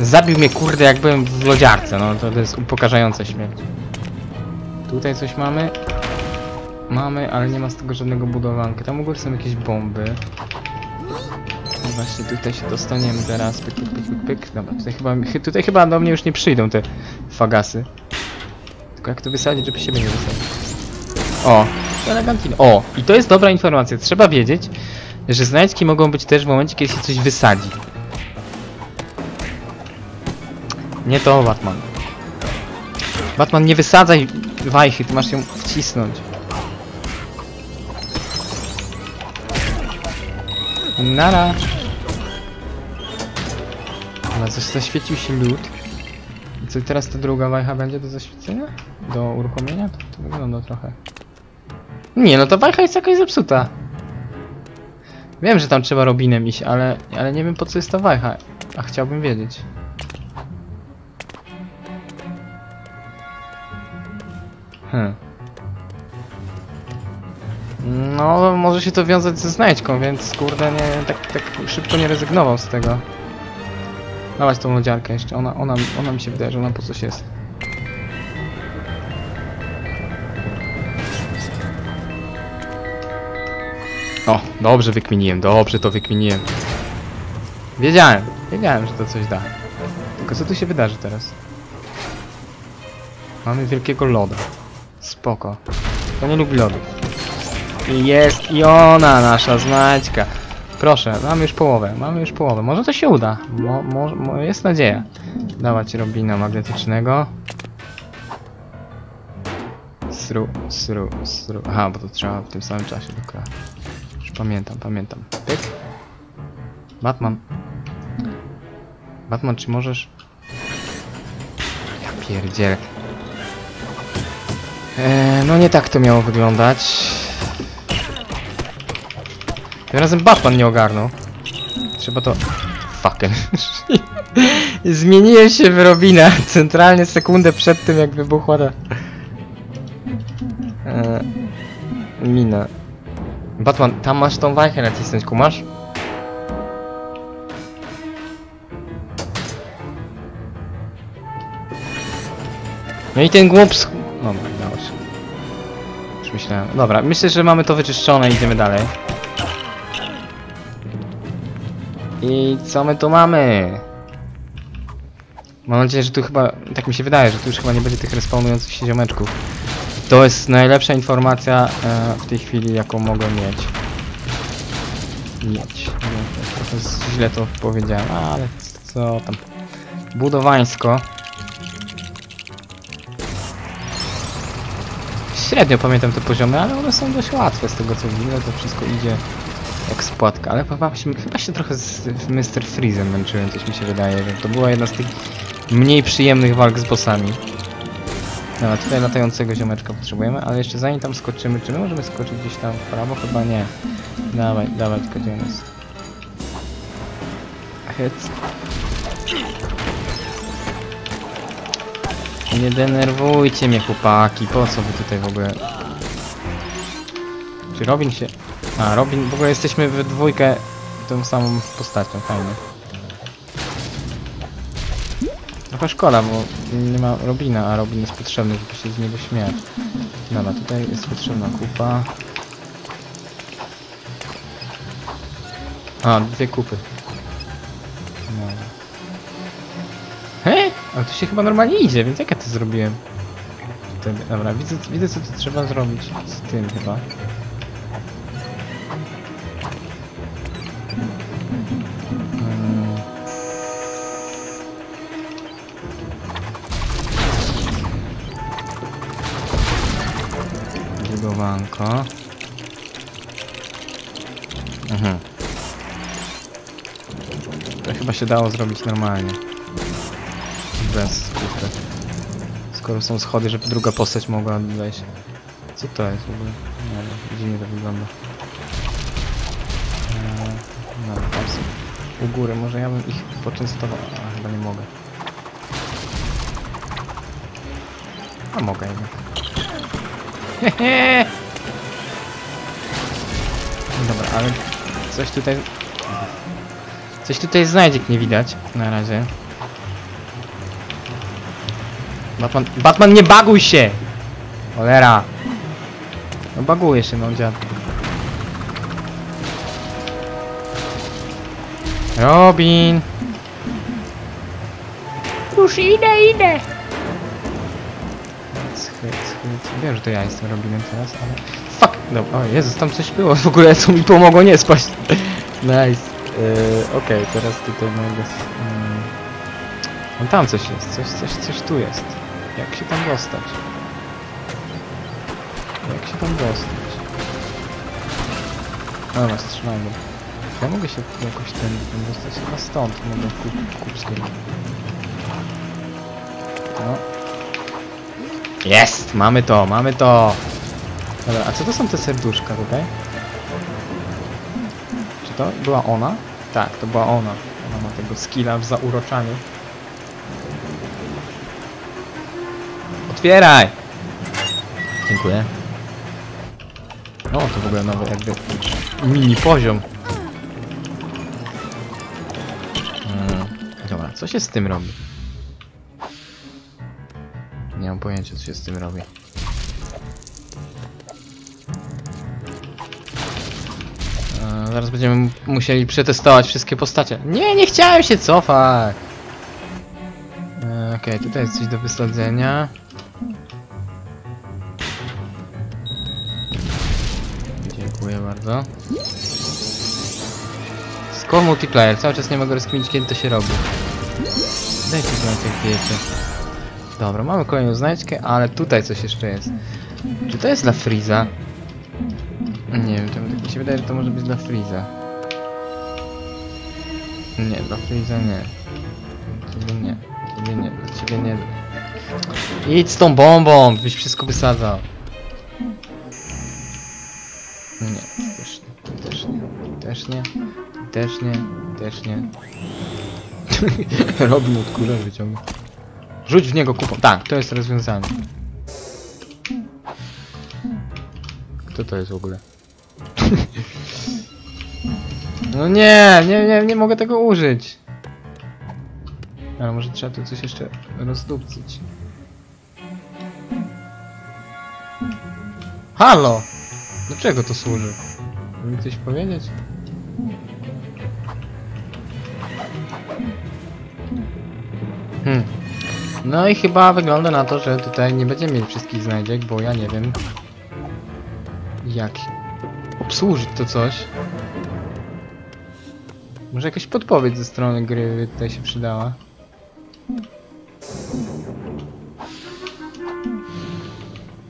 Zabił mnie kurde jak byłem w lodziarce, no to, to jest upokarzająca śmierć. Tutaj coś mamy. Mamy, ale nie ma z tego żadnego budowanka. Tam u góry są jakieś bomby. I właśnie tutaj się dostaniemy teraz. Pyk, pyk, pyk, pyk, pyk. Dobra, tutaj chyba, chy- tutaj chyba do mnie już nie przyjdą te fagasy. Tylko jak to wysadzić, żeby siebie nie wysadzić. O, elegancki. O, i to jest dobra informacja. Trzeba wiedzieć, że znajdźki mogą być też w momencie, kiedy się coś wysadzi. Nie to, Batman. Batman, nie wysadzaj wajchy, ty masz ją wcisnąć. Nara. Ale coś zaświecił się lód. I co teraz ta druga wajcha będzie do zaświecenia? Do uruchomienia? To, to wygląda trochę. Nie, no ta wajcha jest jakaś zepsuta. Wiem, że tam trzeba robinem iść, ale, ale nie wiem po co jest ta wajcha. A chciałbym wiedzieć. Hmm. No, może się to wiązać ze znajdźką, więc kurde, nie, tak, tak szybko nie rezygnował z tego. Dawać tą lodziarkę jeszcze, ona, ona, ona mi się wydaje, że ona po coś jest. O, dobrze wykminiłem, dobrze to wykminiłem. Wiedziałem, wiedziałem, że to coś da. Tylko co tu się wydarzy teraz? Mamy wielkiego loda. Spoko. To nie lubi lodów. Jest i ona, nasza znajdźka. Proszę, mamy już połowę, mamy już połowę. Może to się uda. Mo, mo, mo, jest nadzieja. Dawać Robina magnetycznego. Sru, sru, sru. Aha, bo to trzeba w tym samym czasie dokładnie. Już pamiętam, pamiętam. Pyk. Batman. Batman, czy możesz... Ja pierdzielę. Eee, no nie tak to miało wyglądać. Tym razem Batman nie ogarnął. Trzeba to... Fucking. Zmieniłem się w Robina centralnie sekundę przed tym jak wybuchła ta... Eee, mina. Batman, tam masz tą wajchę nacisnąć, kumasz? No i ten głup. Dobra, udało się. Już myślałem. Dobra, myślę, że mamy to wyczyszczone i idziemy dalej. I co my tu mamy? Mam nadzieję, że tu chyba, tak mi się wydaje, że tu już chyba nie będzie tych respawnujących się ziomeczków. To jest najlepsza informacja e, w tej chwili, jaką mogę mieć. Mieć. No, trochę źle to powiedziałem, ale co tam. Budowańsko. Średnio pamiętam te poziomy, ale one są dość łatwe z tego co widzę, to wszystko idzie jak spłatka, ale chyba się, chyba się trochę z Mr. Freezem męczyłem, coś mi się wydaje, że to była jedna z tych mniej przyjemnych walk z bossami. Dobra, tutaj latającego ziomeczka potrzebujemy, ale jeszcze zanim tam skoczymy, czy my możemy skoczyć gdzieś tam w prawo? Chyba nie. Dawaj, dawaj, tylko gdzie jest? Hyc. Nie denerwujcie mnie chłopaki, po co wy tutaj w ogóle... Czy Robin się... A, Robin, w ogóle jesteśmy we dwójkę tą samą postacią, fajnie. Trochę szkoda, bo nie ma Robina, a Robin jest potrzebny, żeby się z niego śmiać. Dobra, tutaj jest potrzebna kupa. A, dwie kupy. Dobra. Hej! Ale tu się chyba normalnie idzie, więc jak ja to zrobiłem? Dobra, widzę, widzę co tu trzeba zrobić z tym chyba. Budowanko. Mhm. To chyba się dało zrobić normalnie. Bez kupy. Skoro są schody, żeby druga postać mogła wejść. Co to jest w ogóle? Nie wiem, dziwnie to wygląda. Eee, no, tam są u góry, może ja bym ich poczęstował, a chyba nie mogę. A mogę jednak. Hehe! Ale coś tutaj... Coś tutaj znajdziek nie widać na razie. Batman, Batman nie baguj się! Cholera! No baguje się, no dziad. Robin! Już idę, idę. Schwyt. Wiem, że to ja jestem Robinem teraz, ale... No, o Jezus, tam coś było w ogóle, co mi pomogło nie spaść. nice. Yy, Okej, teraz tutaj mogę... Mm. No tam coś jest, coś, coś, coś tu jest. Jak się tam dostać? Jak się tam dostać? Dobra, strzelam go. Czy Ja mogę się jakoś ten, ten dostać chyba stąd, mogę kup, kupskiego. No. Jest! Mamy to, mamy to! Dobra, a co to są te serduszka tutaj? Czy to była ona? Tak, to była ona. Ona ma tego skilla w zauroczaniu. Otwieraj! Dziękuję. O, to w ogóle nowy jakby mini poziom. Mm, dobra, co się z tym robi? Nie mam pojęcia, co się z tym robi. Będziemy musieli przetestować wszystkie postacie. Nie, nie chciałem się cofać! E, Okej, tutaj jest coś do wysadzenia. Dziękuję bardzo. Score multiplayer. Cały czas nie mogę rozkminić kiedy to się robi. Dajcie znać jak wiecie. Dobra, mamy kolejną znajdźkę, ale tutaj coś jeszcze jest. Czy to jest dla Freeza? Nie wiem, się wydaje, że to może być dla Freeza. Nie, dla Freeza nie. Ciebie nie. Ciebie nie. Dla ciebie nie. Idź z tą bombą! Byś wszystko wysadzał. Nie, też nie, też nie, też nie, też nie, też nie. Robin od kurę wyciąga. Rzuć w niego kupą. Tak, to jest rozwiązanie. Kto to jest w ogóle? No nie, nie, nie, nie mogę tego użyć. Ale może trzeba tu coś jeszcze rozdupcić. Halo! Do czego to służy? Mi coś powiedzieć? Hmm. No i chyba wygląda na to, że tutaj nie będziemy mieli wszystkich znajdziek, bo ja nie wiem jak obsłużyć to coś. Może jakaś podpowiedź ze strony gry by tutaj się przydała.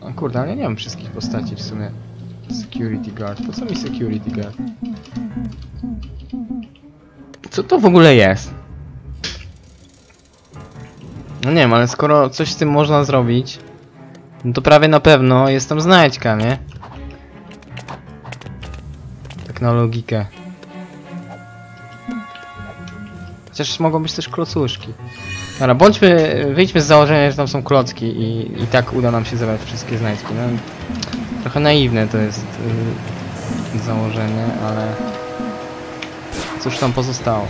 O kurde, ale ja nie mam wszystkich postaci w sumie. Security guard. Po co mi security guard? Co to w ogóle jest? No nie wiem, ale skoro coś z tym można zrobić, no to prawie na pewno jest tam znajdźka, nie? Tak na logikę. Chociaż mogą być też klocuszki. Dobra, bądźmy, wyjdźmy z założenia, że tam są klocki i, i tak uda nam się zebrać wszystkie znajdźki. No, trochę naiwne to jest y, założenie, ale cóż tam pozostało?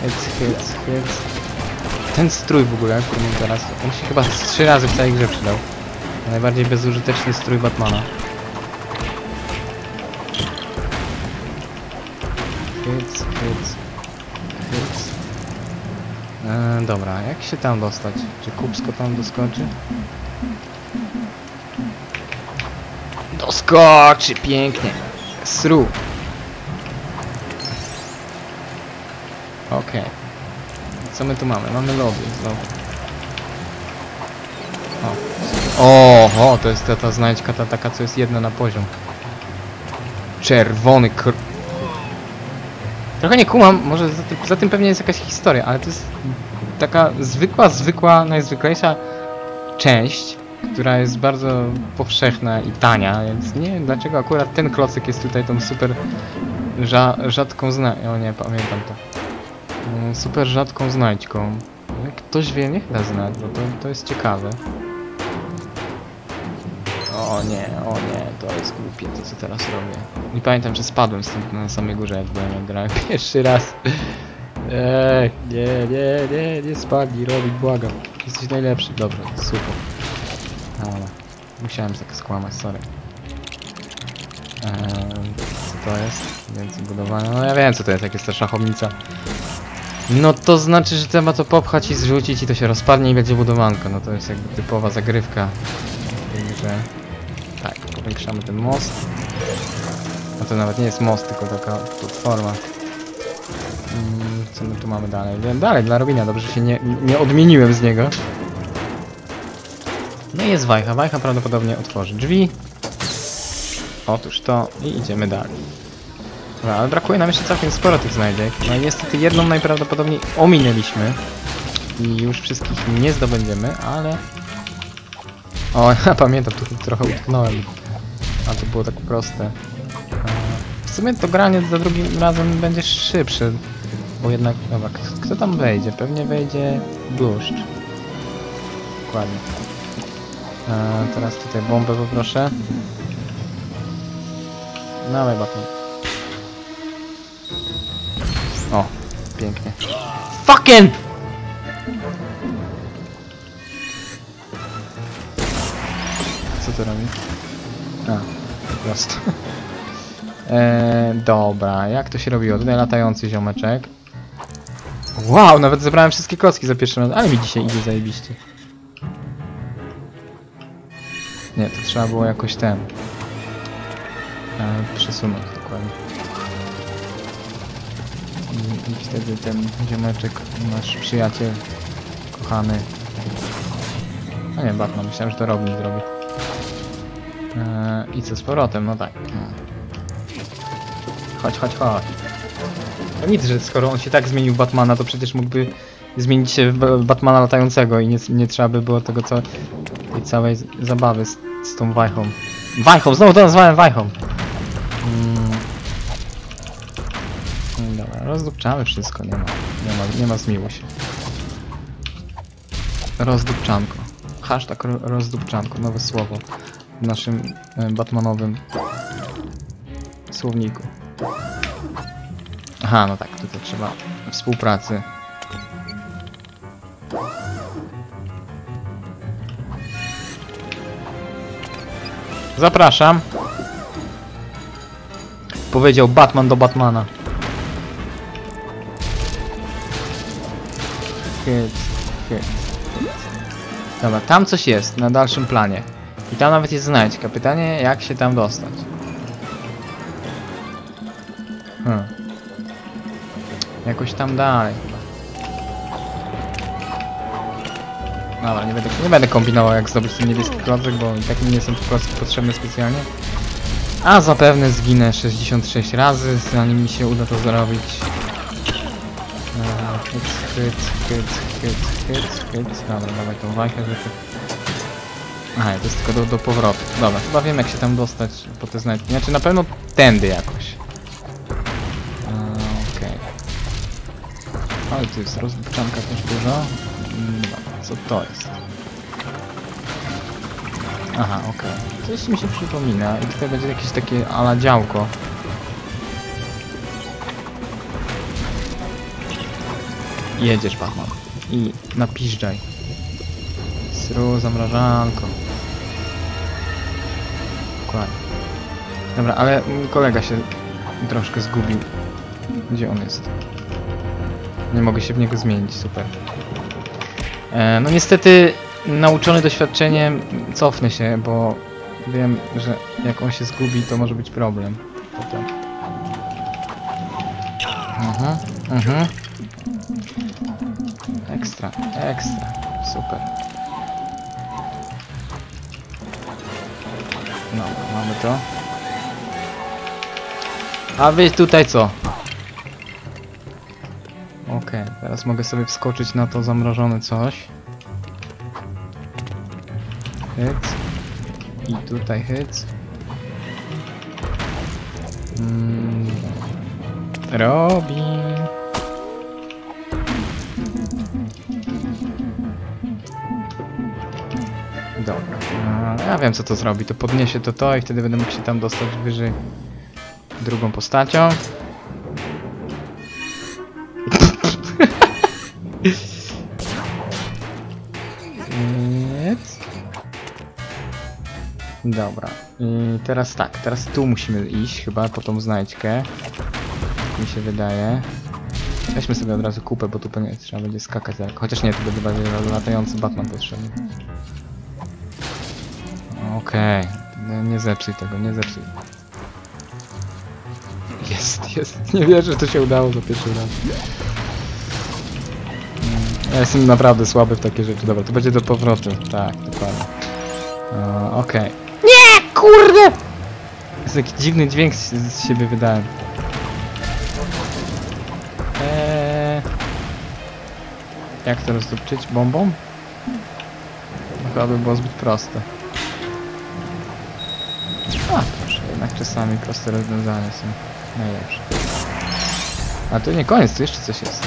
Hyc, hyc, hyc. Ten strój w ogóle, który mam teraz, on się chyba trzy razy w całej grze przydał. Najbardziej bezużyteczny strój Batmana. Hyc, hyc, hyc. E, dobra, jak się tam dostać? Czy Kupsko tam doskoczy? Doskoczy, pięknie. Sru. Okej. Co my tu mamy? Mamy lobby znowu. O. Oho, to jest ta, ta znajdźka, ta taka, co jest jedna na poziom. Czerwony kr... Trochę nie kumam, może za, tym- za tym pewnie jest jakaś historia, ale to jest taka zwykła, zwykła, najzwyklejsza część, która jest bardzo powszechna i tania, więc nie wiem dlaczego akurat ten klocek jest tutaj tą super rza, rzadką zna... O nie, pamiętam to. Mm, super rzadką znajdźką. Ktoś wie, niech da znać, bo to, to jest ciekawe. O nie, o nie, to jest głupie to co teraz robię. Nie pamiętam czy spadłem stąd na samej górze jak byłem jak grałem pierwszy raz. Ej, nie, nie, nie, nie spadnij, robić, błagam. Jesteś najlepszy, dobra, super. Dobra, musiałem tak skłamać, sorry. Eee, co to jest? Więcej budowania. No ja wiem co to jest, jak jest ta szachownica. No to znaczy, że trzeba to popchać i zrzucić i to się rozpadnie i będzie budowanka. No to jest jakby typowa zagrywka. Także tak, powiększamy ten most. A to nawet nie jest most, tylko taka platforma. Mm, co my tu mamy dalej? Dalej, dla Robina, dobrze się nie, nie odmieniłem z niego. No i jest Wajcha. Wajcha prawdopodobnie otworzy drzwi. Otóż to i idziemy dalej. Dobra, ale brakuje nam jeszcze całkiem sporo tych znajdziek. No i niestety jedną najprawdopodobniej ominęliśmy. I już wszystkich nie zdobędziemy, ale... O, ja pamiętam, tu trochę utknąłem. A to było tak proste. E, sumie to granie za drugim razem będzie szybsze. Bo jednak, dobra, kto, tam wejdzie? Pewnie wejdzie bluszcz. Dokładnie. E, teraz tutaj bombę poproszę. Dawaj Batman. O, pięknie. Fucking! Co to robi? A. E, dobra, jak to się robiło? Tutaj latający ziomeczek. Wow, nawet zebrałem wszystkie kostki za pierwszym razem, ale mi dzisiaj idzie zajebiście. Nie, to trzeba było jakoś ten... E, przesunąć dokładnie. I, I wtedy ten ziomeczek, nasz przyjaciel, kochany... No nie, Batman, myślałem, że to Robin zrobi. E, I co z powrotem? No tak. Chodź, chodź, chodź. No nic, że skoro on się tak zmienił w Batmana, to przecież mógłby zmienić się w Ba- Batmana latającego i nie, nie trzeba by było tego co, tej całej zabawy z, z tą wajchą. Wajchą! Znowu to nazwałem wajchą! Mm. No Dobra, rozdupczamy wszystko, nie ma, nie ma, nie ma zmiło się. Rozdupczanko. Hashtag ro, rozdupczanko, nowe słowo w naszym e, Batmanowym słowniku. Aha, no tak, tutaj trzeba współpracy. Zapraszam. Powiedział Batman do Batmana. Hyc, hyc. Dobra, tam coś jest na dalszym planie. I tam nawet jest znajdźka. Pytanie, jak się tam dostać. Hmm. Jakoś tam dalej. Dobra, nie będę, nie będę kombinował jak zdobyć ten niebieski klocek, bo i tak mi nie są klocki potrzebne specjalnie. A zapewne zginę 66 razy, zanim mi się uda to zrobić. Eee, Hyc, hyc, hyc, hyc, hyc, hyc. Dobra, dawaj tą wajchę, żeby... Aha, to jest tylko do, do powrotu. Dobra, chyba wiem jak się tam dostać po te znajdźki. Znaczy na pewno tędy jakoś. Okej. Ale tu jest rozbuczanka też dużo. Mm, Dobra, co to jest? Aha, okej. Coś mi się przypomina i tutaj będzie jakieś takie ala działko. Jedziesz, Batman. I napiżdżaj. Sru, zamrażanko. Dobra, ale kolega się troszkę zgubił. Gdzie on jest? Nie mogę się w niego zmienić, super. E, no niestety, nauczony doświadczeniem, cofnę się, bo wiem, że jak on się zgubi, to może być problem. Potem. Mhm, mhm. Ekstra, ekstra, super. No, mamy to. A wy tutaj co? Okej, teraz mogę sobie wskoczyć na to zamrożone coś. Hyc. I tutaj hyc. Mm. Robin. Dobra. A, Ja wiem co to zrobi. To podniesie to to i wtedy będę mógł się tam dostać wyżej drugą postacią. Dobra. I teraz tak, teraz tu musimy iść chyba po tą znajdźkę. Mi się wydaje. Weźmy sobie od razu kupę, bo tu pewnie trzeba będzie skakać. Chociaż nie, to będzie bardziej latający Batman potrzebny. Okej. Nie, nie zepsuj tego, nie zepsuj. Jest, jest. Nie wierzę, że to się udało za pierwszy raz. Mm, Ja jestem naprawdę słaby w takie rzeczy. Dobra, to będzie do powrotu. Tak, dokładnie. Okej. Nie, kurde! Jest taki dziwny dźwięk z, z siebie wydałem. Eee... Jak to rozdupczyć? Bombą? Chyba by było zbyt proste. A, proszę, jednak czasami proste rozwiązania są Najlepsze. A to nie koniec, tu jeszcze coś jest.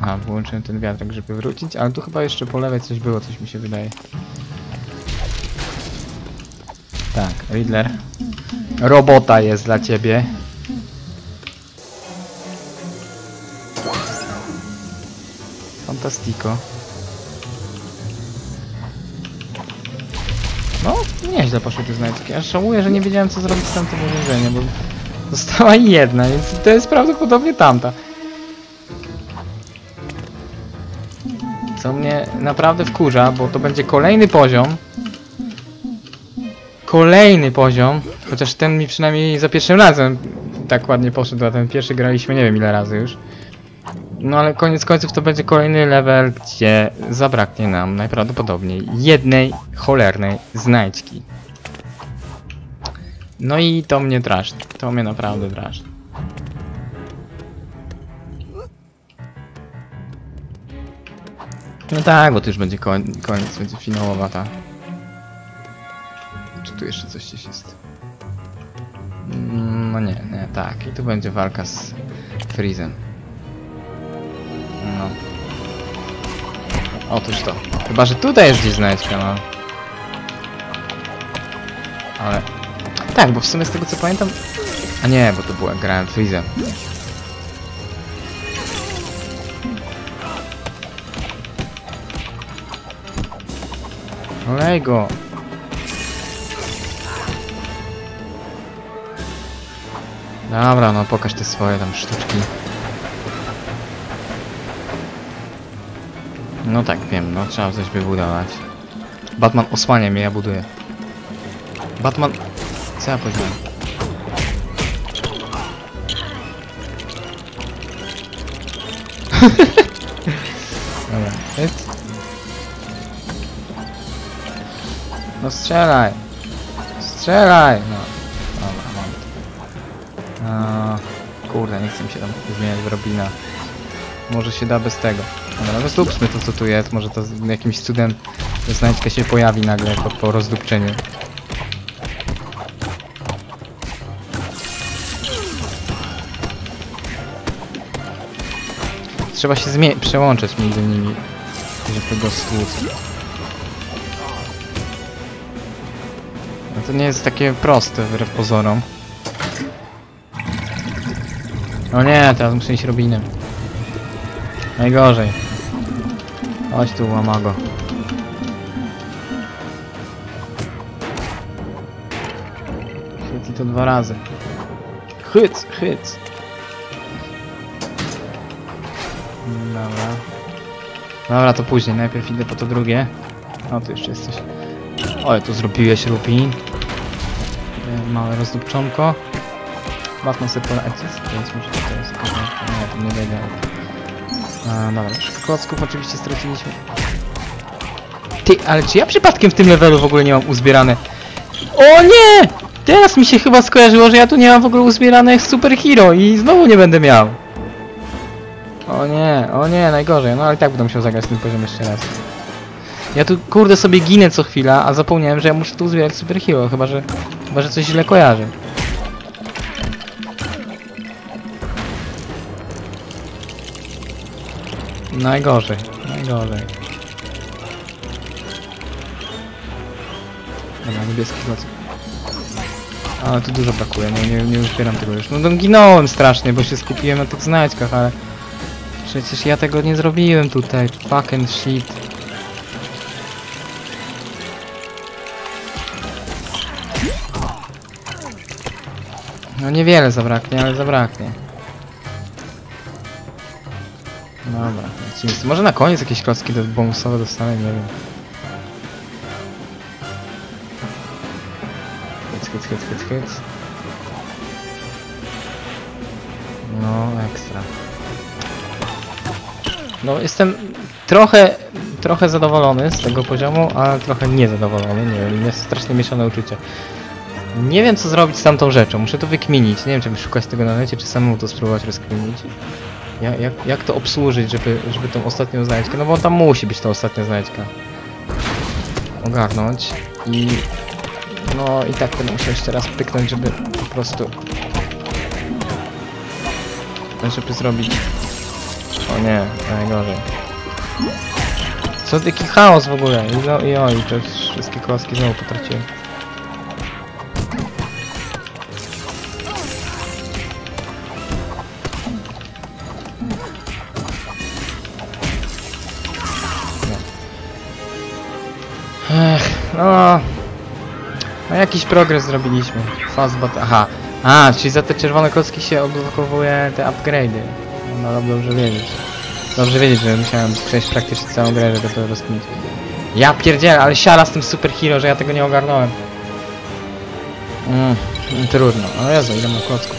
Aha, wyłączyłem ten wiatrak, żeby wrócić, ale tu chyba jeszcze po lewej coś było, coś mi się wydaje. Tak, Riddler. Robota jest dla ciebie. Fantastico. No, nieźle poszły te znajdźki. Aż żałuję, że nie wiedziałem co zrobić z tamtym urządzeniem, bo została jedna, więc to jest prawdopodobnie tamta. Co mnie naprawdę wkurza, bo to będzie kolejny poziom. Kolejny poziom, chociaż ten mi przynajmniej za pierwszym razem tak ładnie poszedł, a ten pierwszy graliśmy nie wiem ile razy już. No ale koniec końców to będzie kolejny level, gdzie zabraknie nam najprawdopodobniej jednej cholernej znajdźki. No i to mnie drażni, to mnie naprawdę drażni. No tak, bo to już będzie koń, koniec, będzie finałowa ta. Czy tu jeszcze coś gdzieś jest? Mm, No nie, nie, tak. I tu będzie walka z Freezem. No. Otóż to. Chyba, że tutaj jest gdzieś znajdźka, no. Ale... Tak, bo w sumie z tego co pamiętam... A nie, bo to była grałem Freezem. Olej go! Dobra, no pokaż te swoje tam sztuczki. No tak, wiem, no trzeba coś wybudować. Batman osłania mnie, ja buduję. Batman... Ja powiedziałem? Dobra, hyc. No strzelaj! Strzelaj! No, dobra, mam. A, kurde, nie chcę mi się tam zmieniać w Robina. Może się da bez tego. Dobra, no zróbmy to co tu jest, może to jakimś cudem znajdźka się pojawi nagle po, po rozdupczeniu. Trzeba się przełączać między nimi, żeby go stłuc. No to nie jest takie proste wbrew pozorom. O nie, teraz muszę iść Robinem. Najgorzej. Chodź tu, łamago. Chyt i to dwa razy. Hyc, hyc. Dobra. Dobra, to później. Najpierw idę po to drugie. O, tu jeszcze jesteś. Oj, tu zrobiłeś, Rupin. E, Małe rozdupczonko. Batman sobie poradzi. Więc muszę tutaj sobie... Nie, to nie. A, dobra, klocków oczywiście straciliśmy. Ty, ale czy ja przypadkiem w tym levelu w ogóle nie mam uzbierane? O nie! Teraz mi się chyba skojarzyło, że ja tu nie mam w ogóle uzbieranych super hero i znowu nie będę miał. O nie, o nie, najgorzej. No ale i tak będę musiał zagrać ten poziom jeszcze raz. Ja tu kurde sobie ginę co chwila, a zapomniałem, że ja muszę tu uzbierać super hero, chyba że, chyba że coś źle kojarzę. Najgorzej, najgorzej. Dobra, niebieski klocek. Ale tu dużo brakuje, no nie, nie uzbieram tego już. No to ginąłem strasznie, bo się skupiłem na tych znajdźkach, ale... Przecież ja tego nie zrobiłem tutaj, fucking shit. No niewiele zabraknie, ale zabraknie. Dobra, lecimy. Może na koniec jakieś klocki do bonusowe dostanę, nie wiem. Hyc, hyc, hyc, hyc, hyc. No, ekstra. No, jestem trochę, trochę zadowolony z tego poziomu, ale trochę niezadowolony, nie wiem, jest strasznie mieszane uczucie. Nie wiem co zrobić z tamtą rzeczą, muszę to wykminić, nie wiem czy szukać tego na necie, czy samemu to spróbować rozkminić. Ja, jak, jak to obsłużyć, żeby, żeby tą ostatnią znajdźkę, no bo tam musi być ta ostatnia znajdźka. Ogarnąć i... No i tak będę musiał jeszcze raz pyknąć, żeby po prostu żeby zrobić... Nie, najgorzej. Co taki chaos w ogóle? I, no, i oj, to wszystkie kostki znowu potraciłem. Ech, no... No jakiś progres zrobiliśmy. Fast. Aha. A, czyli za te czerwone kostki się odblokowuje te upgrade'y. No dobrze wiedzieć. Dobrze wiedzieć, że musiałem przejść praktycznie całą grę, żeby to rozkminić. Ja pierdzielę, ale siara z tym super hero, że ja tego nie ogarnąłem. Mm, trudno. O Jezu, ile mam klocków.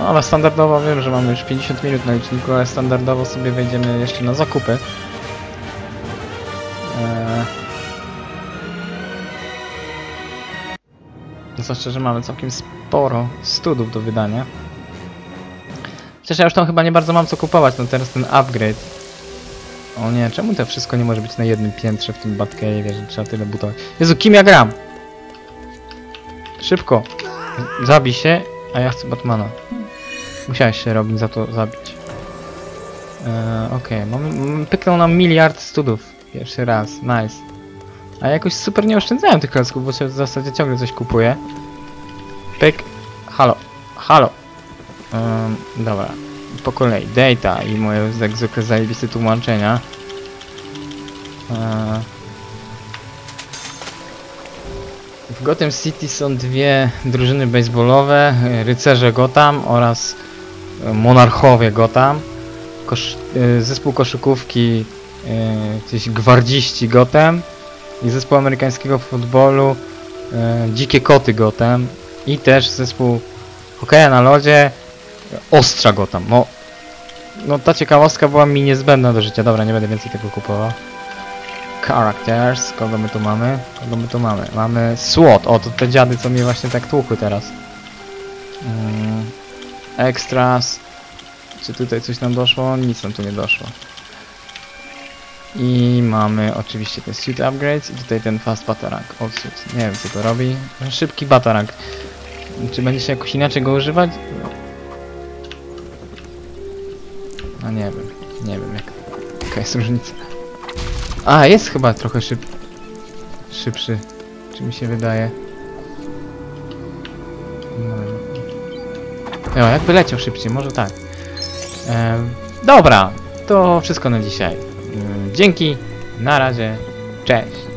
No, ale standardowo wiem, że mamy już 50 minut na liczniku, ale standardowo sobie wejdziemy jeszcze na zakupy. Eee... Zwłaszcza, że mamy całkiem sporo studów do wydania. Chociaż ja już tam chyba nie bardzo mam co kupować, no teraz ten upgrade. O nie, czemu to wszystko nie może być na jednym piętrze w tym Batcave'ie, że trzeba tyle budować? Jezu, kim ja gram? Szybko! Zabij się, a ja chcę Batmana. Musiałeś się, Robin, za to zabić. Eee, Okej, mamy, m- pyknął nam miliard studów. Pierwszy raz, nice. A jakoś super nie oszczędzałem tych klocków, bo w zasadzie ciągle coś kupuję. Pyk. Halo. Halo. Dobra. Po kolei. Data i moje jak zwykle zajebiste tłumaczenia. W Gotham City są dwie drużyny baseballowe, e, rycerze Gotham oraz e, monarchowie Gotham. Kosz, e, zespół koszykówki, e, coś gwardziści Gotham i zespół amerykańskiego futbolu e, Dzikie Koty Gotham i też zespół hokeja na lodzie Ostrza Gotham. No, no ta ciekawostka była mi niezbędna do życia. Dobra, nie będę więcej tego kupował. Characters, kogo my tu mamy? Kogo my tu mamy? Mamy SWAT, o to te dziady co mnie właśnie tak tłukły teraz. Mm, extras. Czy tutaj coś nam doszło? Nic nam tu nie doszło. I mamy oczywiście te suit upgrades i tutaj ten fast batarang. Nie wiem co to robi. Szybki batarang. Czy będzie się jakoś inaczej go używać? No nie wiem. Nie wiem jak. Jaka jest różnica. A, jest chyba trochę szyb... szybszy. Czy mi się wydaje. No. Jo, jakby leciał szybciej, może tak. Dobra, to wszystko na dzisiaj. Dzięki, na razie, cześć.